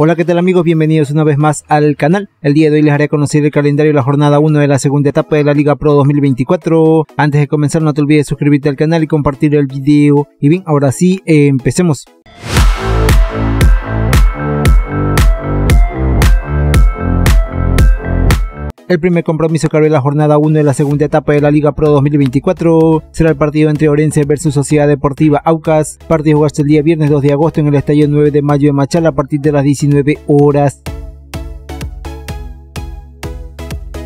Hola, ¿qué tal amigos? Bienvenidos una vez más al canal. El día de hoy les haré conocer el calendario de la jornada 1 de la segunda etapa de la Liga Pro 2024. Antes de comenzar no te olvides suscribirte al canal y compartir el video. Y bien, ahora sí, empecemos. El primer compromiso que abre la jornada 1 de la segunda etapa de la Liga Pro 2024 será el partido entre Orense versus Sociedad Deportiva Aucas, partido jugarse el día viernes 2 de agosto en el estadio 9 de mayo de Machala a partir de las 19 horas.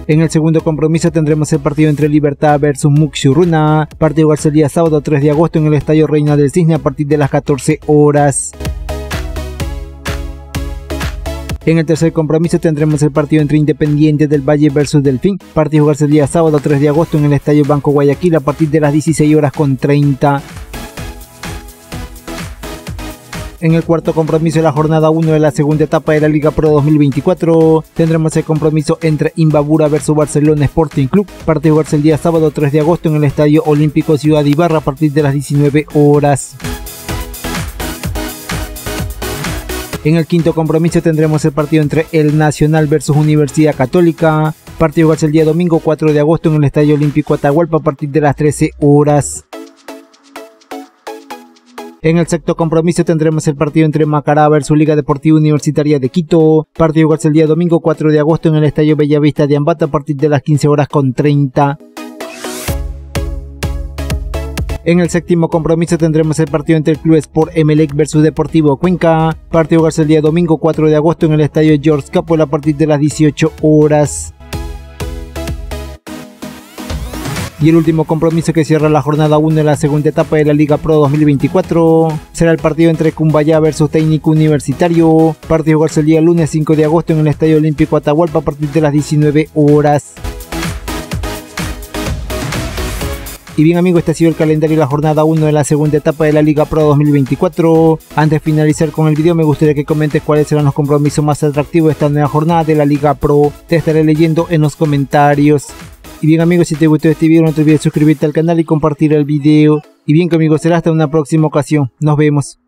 En el segundo compromiso tendremos el partido entre Libertad versus Muxuruna, partido jugarse el día sábado 3 de agosto en el estadio Reina del Cisne a partir de las 14 horas. En el tercer compromiso tendremos el partido entre Independiente del Valle versus Delfín, partido jugarse el día sábado 3 de agosto en el Estadio Banco Guayaquil a partir de las 16 horas con 30. En el cuarto compromiso de la jornada 1 de la segunda etapa de la Liga Pro 2024 tendremos el compromiso entre Imbabura versus Barcelona Sporting Club, partido jugarse el día sábado 3 de agosto en el Estadio Olímpico Ciudad Ibarra a partir de las 19 horas. En el quinto compromiso tendremos el partido entre el Nacional versus Universidad Católica. Partido jugarse el día domingo 4 de agosto en el Estadio Olímpico Atahualpa a partir de las 13 horas. En el sexto compromiso tendremos el partido entre Macará versus Liga Deportiva Universitaria de Quito. Partido jugarse el día domingo 4 de agosto en el Estadio Bellavista de Ambata a partir de las 15 horas con 30. En el séptimo compromiso tendremos el partido entre el Club Sport Emelec versus Deportivo Cuenca. Partido jugarse el día domingo 4 de agosto en el estadio George Capol a partir de las 18 horas. Y el último compromiso que cierra la jornada 1 de la segunda etapa de la Liga Pro 2024 será el partido entre Cumbayá versus Técnico Universitario. Partido jugarse el día lunes 5 de agosto en el Estadio Olímpico Atahualpa a partir de las 19 horas. Y bien amigos, este ha sido el calendario de la jornada 1 de la segunda etapa de la Liga Pro 2024. Antes de finalizar con el video me gustaría que comentes cuáles serán los compromisos más atractivos de esta nueva jornada de la Liga Pro. Te estaré leyendo en los comentarios. Y bien amigos, si te gustó este video no te olvides suscribirte al canal y compartir el video. Y bien amigos, será hasta una próxima ocasión. Nos vemos.